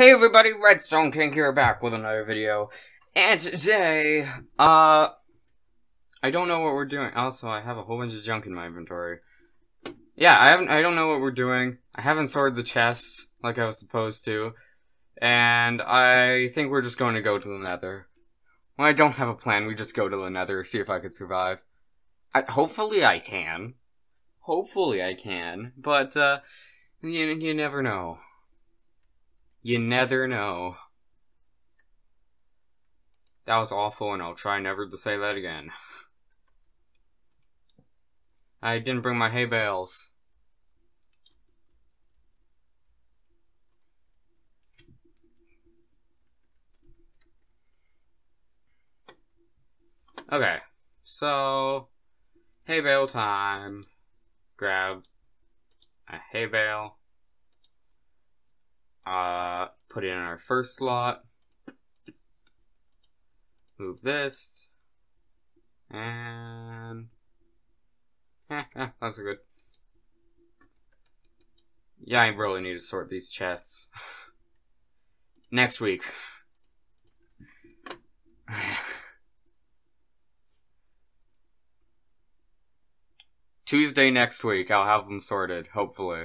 Hey everybody, Redstone King here back with another video. And today, uh, I don't know what we're doing. Also, I have a whole bunch of junk in my inventory. Yeah, I haven't, I don't know what we're doing. I haven't sorted the chests like I was supposed to. And I think we're just going to go to the nether. Well, I don't have a plan, we just go to the nether, see if I could survive. I, hopefully I can. Hopefully I can. But, uh, you, you never know. You never know. That was awful, and I'll try never to say that again. I didn't bring my hay bales. Okay, so hay bale time. Grab a hay bale. Uh, put it in our first slot. Move this. And... That's good. Yeah, I really need to sort these chests. Next week. Tuesday next week, I'll have them sorted, hopefully.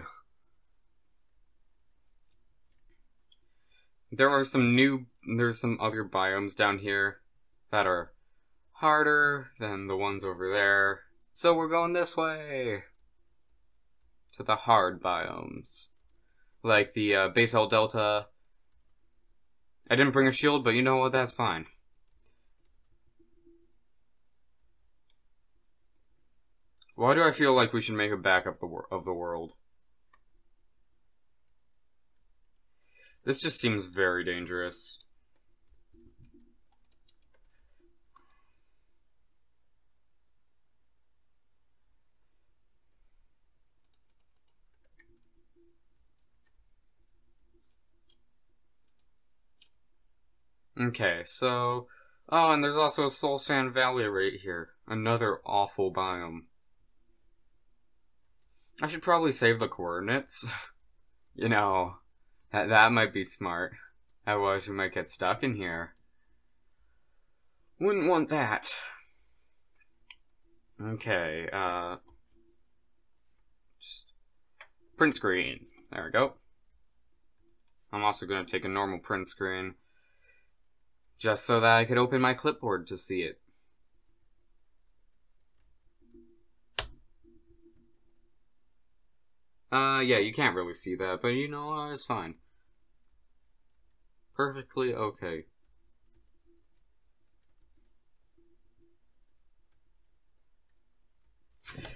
There are some new, there's some other biomes down here that are harder than the ones over there. So we're going this way to the hard biomes. Like the uh, Basalt Delta. I didn't bring a shield, but you know what, that's fine. Why do I feel like we should make a backup of the world? This just seems very dangerous. Okay, so... Oh, and there's also a Soul Sand Valley right here. Another awful biome. I should probably save the coordinates. you know, that, might be smart. Otherwise, we might get stuck in here. Wouldn't want that. Okay, uh... Just print screen. There we go. I'm also going to take a normal print screen. Just so that I could open my clipboard to see it. Uh, yeah, you can't really see that, but you know, uh, it's fine. Perfectly okay.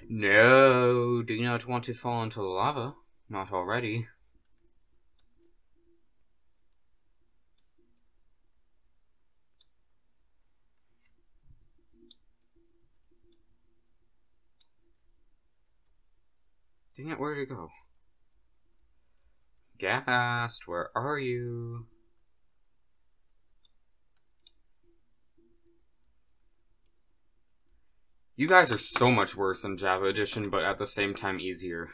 No, do you not want to fall into the lava. Not already. Dang it, where'd it go? Ghast, where are you? You guys are so much worse than Java Edition, but at the same time easier.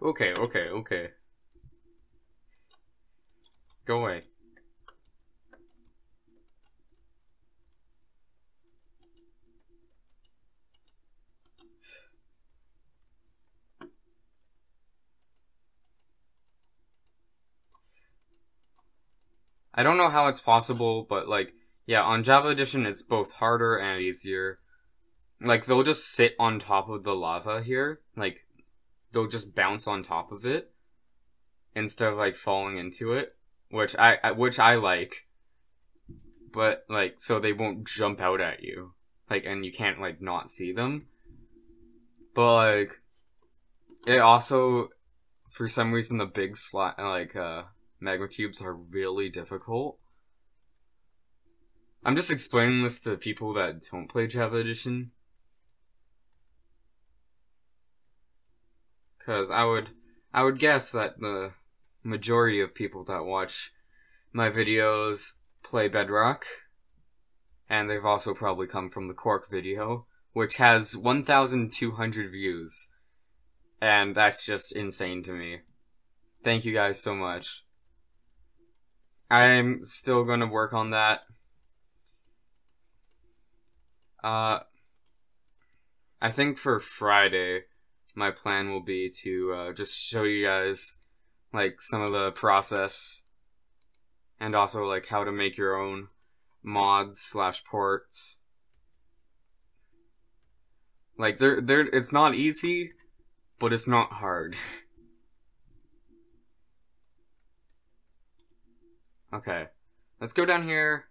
Okay, okay, okay. Go away. I don't know how it's possible, but like, yeah, on Java Edition it's both harder and easier. Like, they'll just sit on top of the lava here. Like, they'll just bounce on top of it instead of like falling into it which I which I like, but like so they won't jump out at you, like and you can't like not see them. But like, it also, for some reason, the big slot like uh magma cubes are really difficult. I'm just explaining this to people that don't play Java Edition. Cause I would I would guess that the majority of people that watch my videos play Bedrock. And they've also probably come from the Quark video, which has 1,200 views. And that's just insane to me. Thank you guys so much. I'm still gonna work on that. Uh, I think for Friday, my plan will be to uh, just show you guys like some of the process and also like how to make your own mods slash ports. Like they're they're it's not easy, but it's not hard. okay. Let's go down here.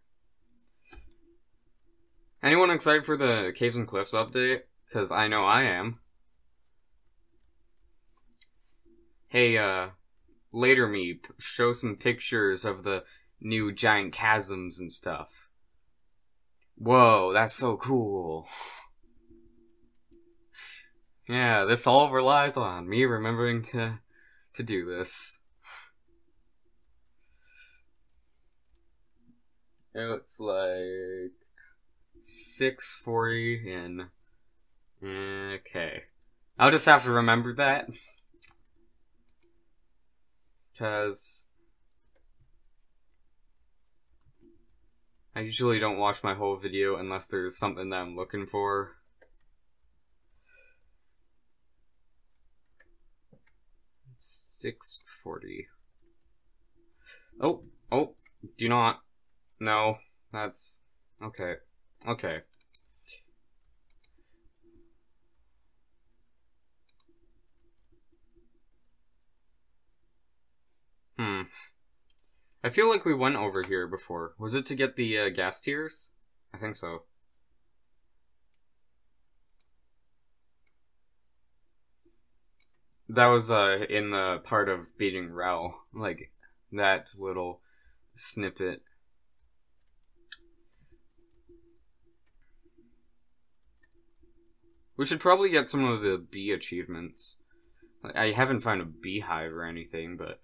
Anyone excited for the Caves and Cliffs update? Because I know I am. Hey, uh, later me, show some pictures of the new giant chasms and stuff. Whoa, that's so cool. Yeah, this all relies on me remembering to to do this. It's like 640 and okay. I'll just have to remember that. Cause I usually don't watch my whole video unless there's something that I'm looking for. Six forty. Oh, oh, do not. No, that's okay. Okay. Hmm. I feel like we went over here before. Was it to get the uh, ghast tears? I think so. That was uh, in the part of beating Rel, like that little snippet. We should probably get some of the bee achievements. I haven't found a beehive or anything, but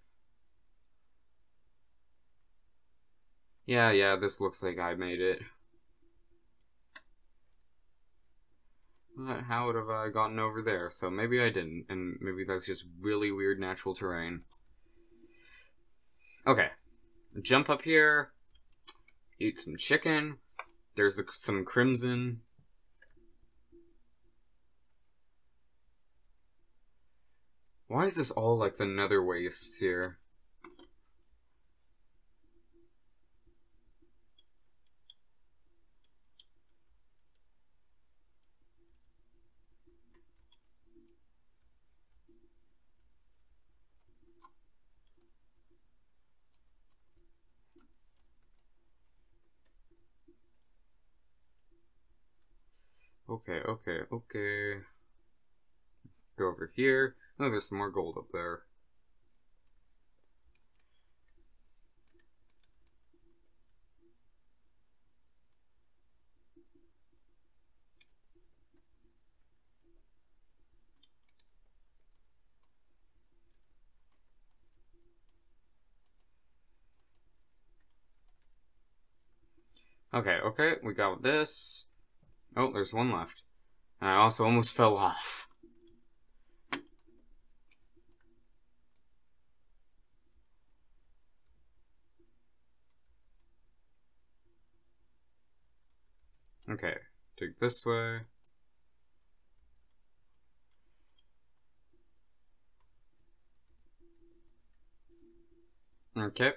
Yeah, yeah, this looks like I made it. But How would have I gotten over there? So maybe I didn't, and maybe that's just really weird natural terrain. Okay. Jump up here. Eat some chicken. There's a, some crimson. Why is this all like the nether wastes here? Okay, okay, okay. Go over here. Oh, there's some more gold up there. Okay, okay, we got this. Oh, there's one left. And I also almost fell off. Okay, dig this way. Okay.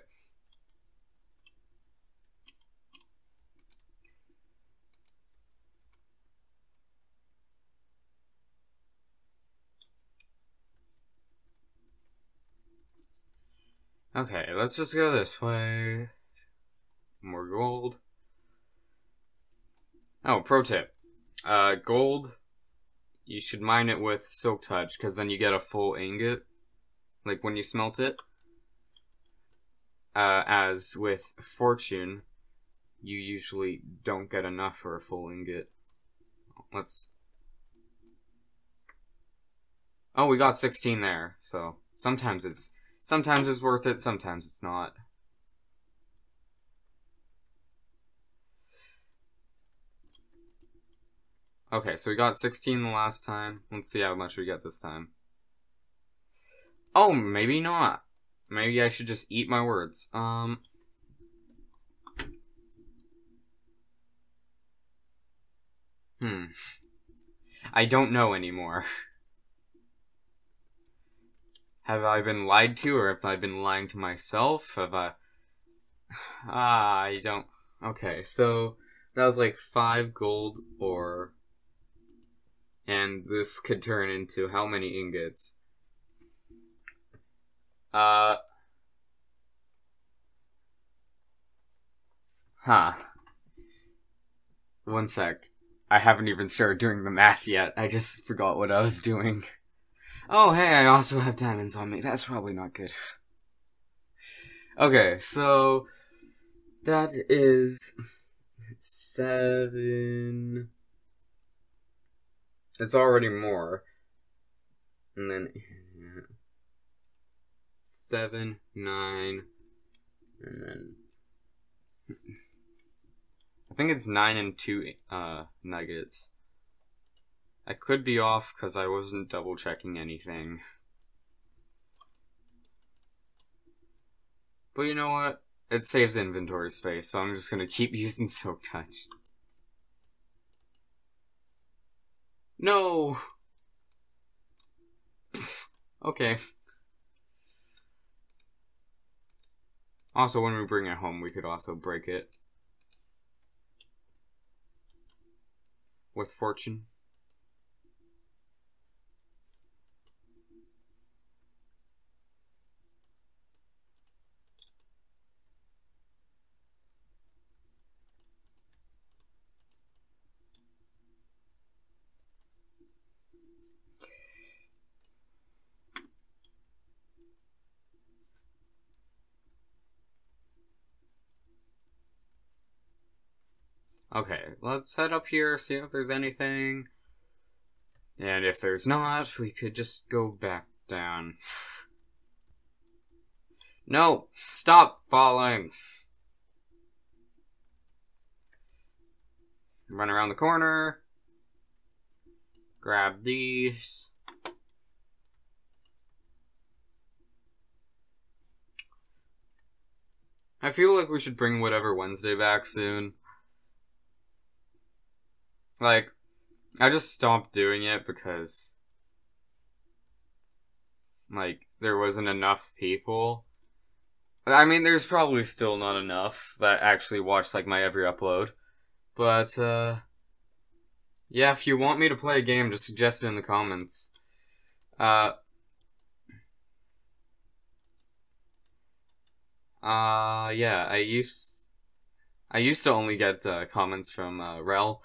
Okay, let's just go this way. More gold. Oh, pro tip. Uh, gold, you should mine it with Silk Touch, because then you get a full ingot. Like when you smelt it. Uh, as with Fortune, you usually don't get enough for a full ingot. Let's... Oh, we got 16 there, so sometimes it's Sometimes it's worth it, sometimes it's not. Okay, so we got 16 the last time. Let's see how much we get this time. Oh, maybe not. Maybe I should just eat my words. Um. Hmm. I don't know anymore. Have I been lied to, or have I been lying to myself? Have I. Ah, I don't. Okay, so that was like five gold ore. And this could turn into how many ingots? Uh. Huh. One sec. I haven't even started doing the math yet. I just forgot what I was doing. Oh, hey, I also have diamonds on me. That's probably not good. Okay, so that is seven. It's already more. And then seven, nine, and then I think it's nine and two uh, nuggets. I could be off because I wasn't double checking anything. But you know what? It saves inventory space, so I'm just gonna keep using Silk Touch. No! okay. Also, when we bring it home, we could also break it. With fortune. Okay, let's head up here, see if there's anything. And if there's not, we could just go back down. No! Stop falling! Run around the corner. Grab these. I feel like we should bring whatever Wednesday back soon. Like, I just stopped doing it because, like, there wasn't enough people. I mean, there's probably still not enough that actually watch, like, my every upload. But, uh, yeah, if you want me to play a game, just suggest it in the comments. Uh, uh, yeah, I used I used to only get uh, comments from uh, Rel,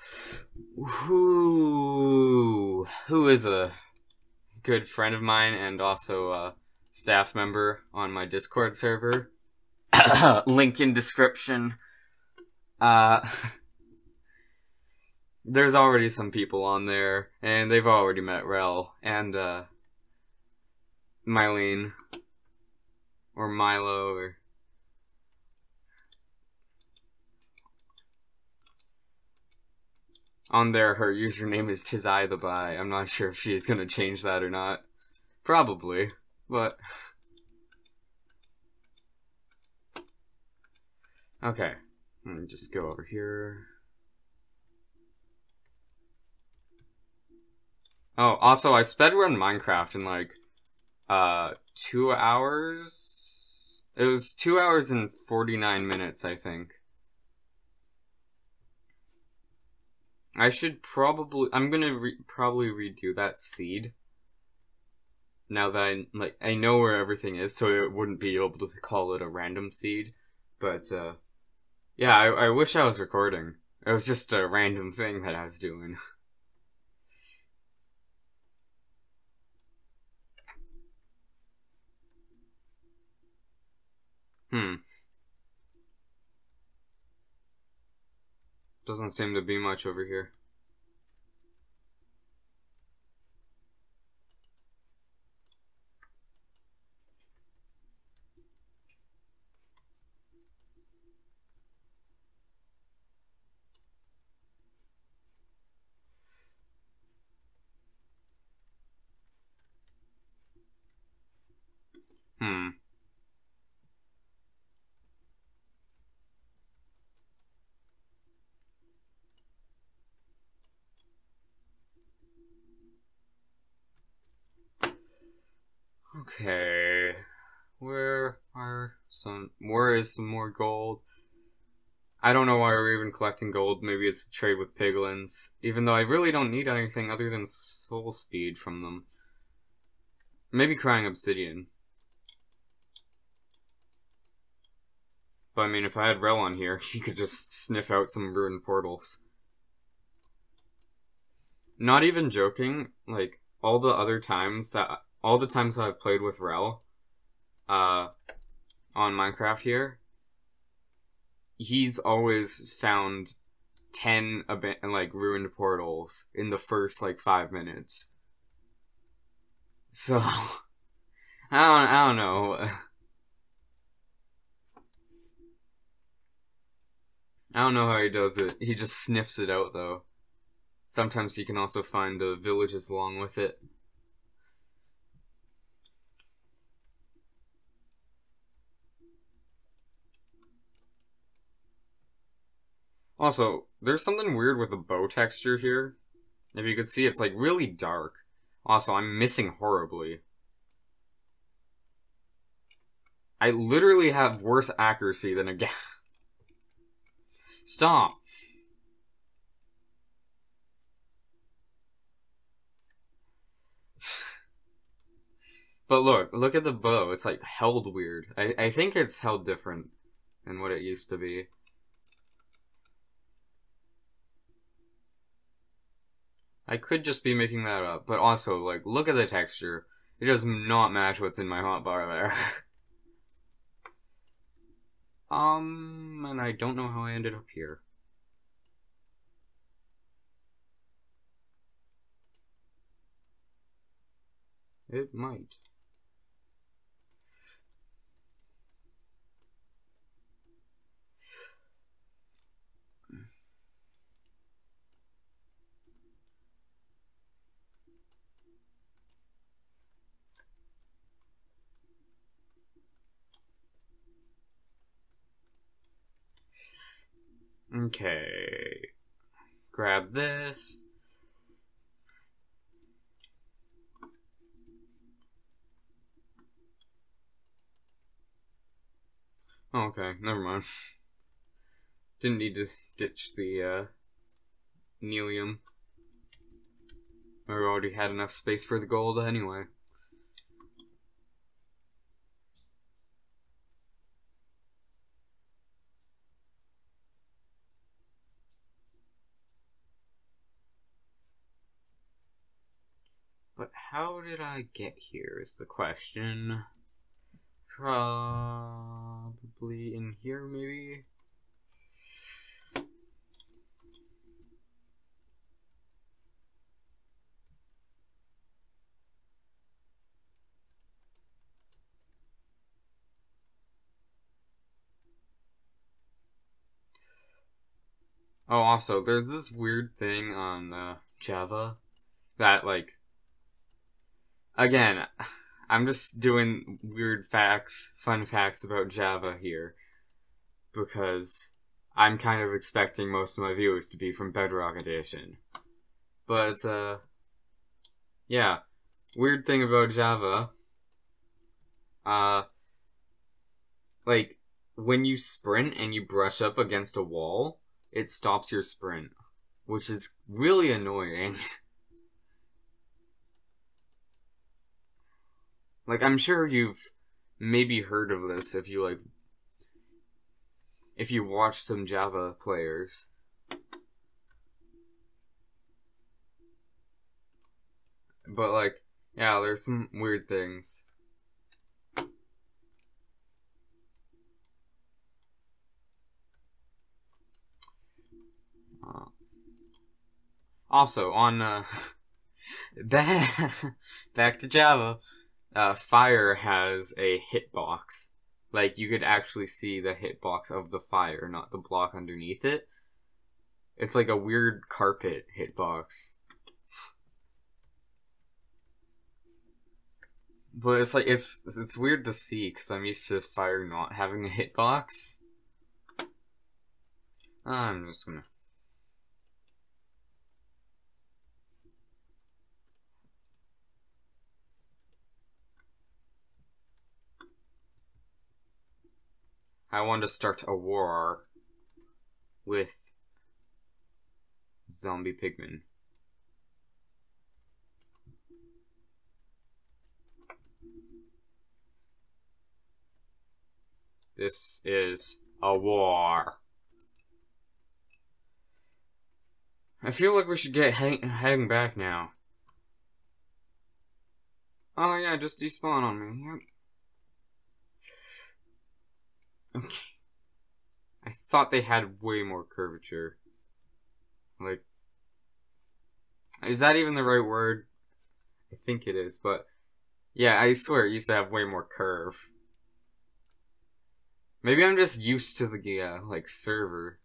who who is a good friend of mine and also a staff member on my Discord server. Link in description. Uh, there's already some people on there, and they've already met Rel and uh, Mylene or Milo or on there her username is Tizai the Buy. I'm not sure if she's gonna change that or not. Probably, but okay. Let me just go over here. Oh, also I sped run Minecraft in like uh two hours. It was two hours and forty nine minutes, I think. I should probably. I'm gonna re- probably redo that seed. Now that I like, I know where everything is, so it wouldn't be able to call it a random seed. But uh, yeah, I, I wish I was recording. It was just a random thing that I was doing. hmm. Doesn't seem to be much over here. Hmm. Okay. Where are some some more gold? I don't know why we're even collecting gold. Maybe it's a trade with piglins. Even though I really don't need anything other than soul speed from them. Maybe crying obsidian. But I mean, if I had Rel on here, he could just sniff out some ruined portals. Not even joking, like, all the other times that, all the times that I've played with Rel, uh, on Minecraft here, he's always found 10 like ruined portals in the first like 5 minutes. So I don't I don't know. I don't know how he does it. He just sniffs it out though. Sometimes he can also find the villages along with it. Also, there's something weird with the bow texture here. If you could see, it's like really dark. Also, I'm missing horribly. I literally have worse accuracy than a guy. Stop. but look, look at the bow. It's like held weird. I, I think it's held different than what it used to be. I could just be making that up, but also, like, look at the texture. It does not match what's in my hotbar there. um, and I don't know how I ended up here. It might. Okay. Grab this. Oh, okay, never mind. Didn't need to ditch the uh, Nylium. We already had enough space for the gold anyway. But how did I get here is the question. Probably in here, maybe? Oh, also, there's this weird thing on uh, Java that, like, again, I'm just doing weird facts, fun facts about Java here because I'm kind of expecting most of my viewers to be from Bedrock Edition. But, uh, yeah, weird thing about Java, uh, like, when you sprint and you brush up against a wall, it stops your sprint, which is really annoying. Like I'm sure you've maybe heard of this if you like if you watch some Java players. But like, yeah, there's some weird things. Uh, also, on uh, back back to Java uh, fire has a hitbox. Like you could actually see the hitbox of the fire, not the block underneath it. It's like a weird carpet hitbox. But it's like it's it's weird to see because I'm used to fire not having a hitbox. I'm just gonna. I want to start a war with zombie pigmen. This is a war. I feel like we should get he heading back now. Oh yeah, just despawn on me. Yep. Okay. I thought they had way more curvature. Like, is that even the right word? I think it is, but yeah, I swear it used to have way more curve. Maybe I'm just used to the uh, like server.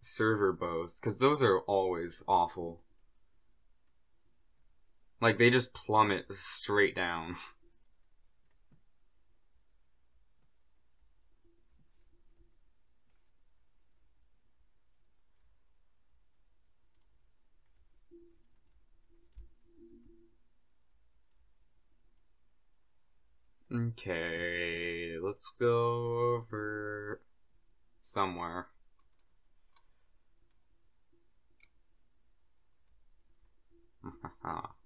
Server bows, because those are always awful. Like, they just plummet straight down. Okay, let's go over somewhere.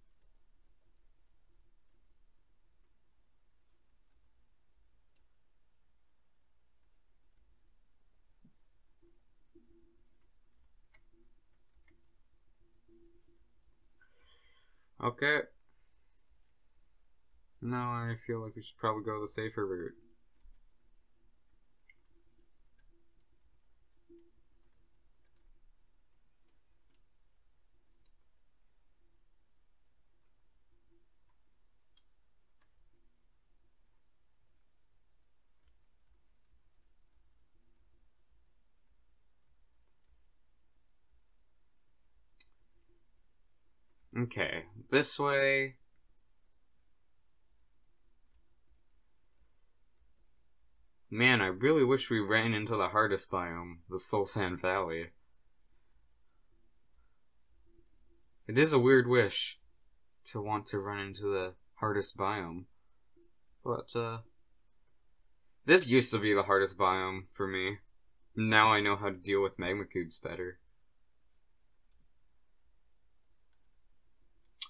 okay. Now I feel like we should probably go the safer route. Okay, this way. Man, I really wish we ran into the hardest biome, the Soul Sand Valley. It is a weird wish to want to run into the hardest biome. But, uh, this used to be the hardest biome for me. Now I know how to deal with magma cubes better.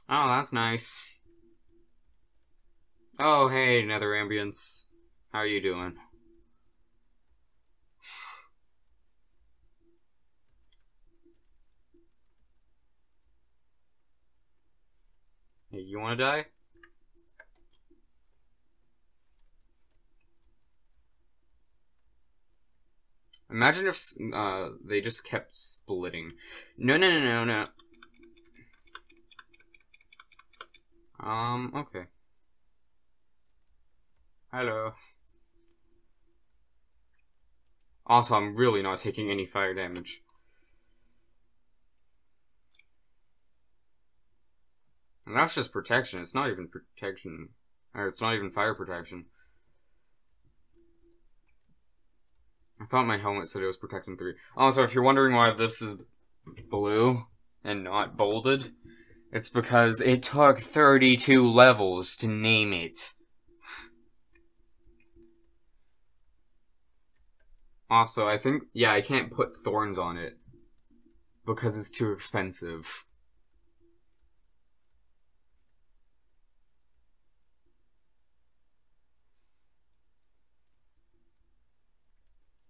Oh, that's nice. Oh, hey, Nether Ambience. How are you doing? You wanna die? Imagine if uh, they just kept splitting. No, no, no, no, no. Um, okay. Hello. Also, I'm really not taking any fire damage. And that's just protection. It's not even protection. Or it's not even fire protection. I thought my helmet said it was protection 3. Also, if you're wondering why this is blue and not bolded, it's because it took 32 levels to name it. Also, I think, yeah, I can't put thorns on it because it's too expensive.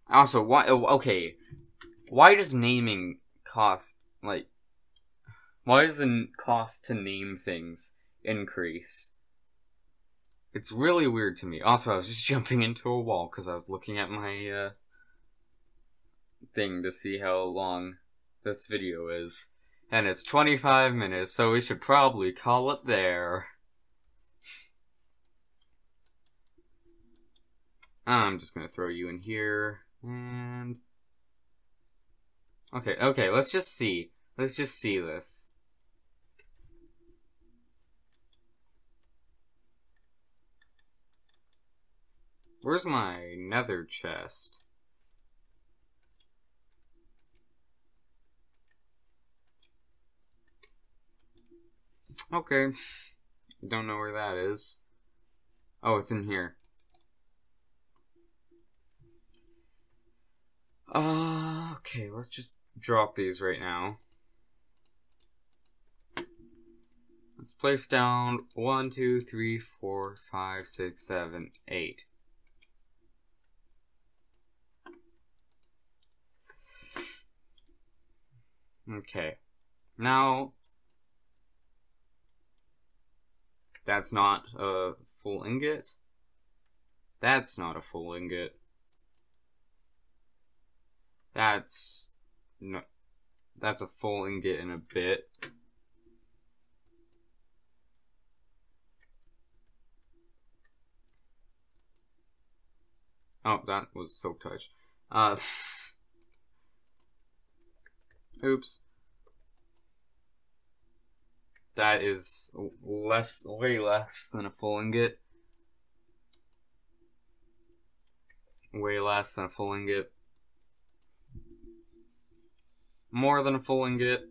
Also, why? Oh, okay, why does naming cost like? Why does the cost to name things increase? It's really weird to me. Also, I was just jumping into a wall because I was looking at my uh, thing to see how long this video is. And it's 25 minutes, so we should probably call it there. I'm just gonna throw you in here. And Okay, okay, let's just see. Let's just see this. Where's my nether chest? Okay. Don't know where that is. Oh, it's in here. Uh, okay, let's just drop these right now. Let's place down one, two, three, four, five, six, seven, eight. Okay. Now, that's not a full ingot. That's not a full ingot. That's no that's a full ingot in a bit. Oh, that was silk touch. Uh Oops. That is less, way less than a full ingot. Way less than a full ingot. More than a full ingot.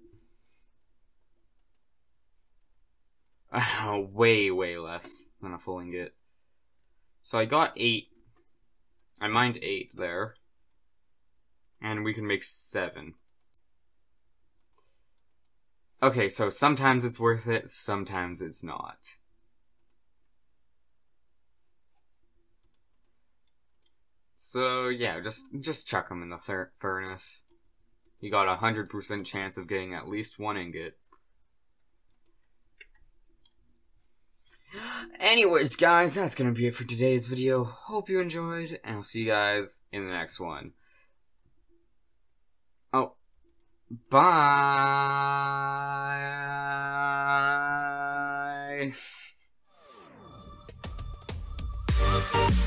Way, way less than a full ingot. So I got eight. I mined eight there. And we can make seven. Okay, so sometimes it's worth it, sometimes it's not. So yeah, just just chuck them in the furnace. You got a 100% chance of getting at least one ingot. Anyways, guys, that's going to be it for today's video. Hope you enjoyed, and I'll see you guys in the next one. Oh, bye.